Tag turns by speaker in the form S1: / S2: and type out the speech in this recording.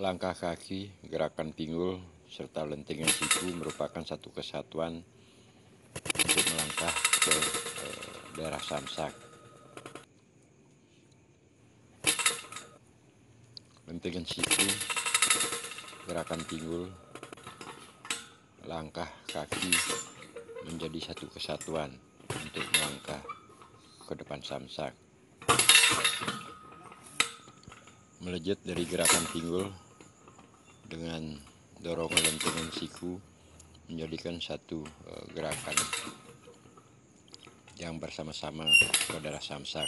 S1: langkah kaki, gerakan pinggul, serta lentingan siku merupakan satu kesatuan untuk melangkah ke eh, daerah samsak. Lentingan siku, gerakan pinggul, langkah kaki menjadi satu kesatuan untuk melangkah ke depan samsak. Melejit dari gerakan pinggul dengan dorongan lentingan siku menjadikan satu uh, gerakan yang bersama-sama saudara samsak